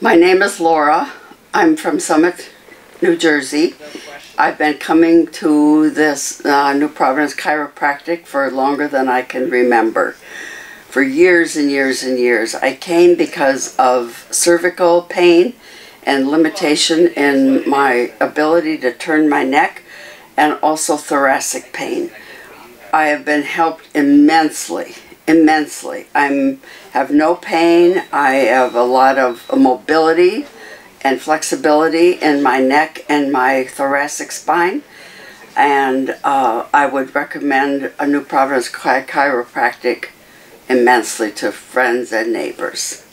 My name is Laura. I'm from Summit, New Jersey. I've been coming to this uh, New Providence Chiropractic for longer than I can remember. For years and years and years. I came because of cervical pain and limitation in my ability to turn my neck and also thoracic pain. I have been helped immensely, immensely. I'm have no pain. I have a lot of mobility and flexibility in my neck and my thoracic spine. And uh, I would recommend a New Providence Chiropractic immensely to friends and neighbors.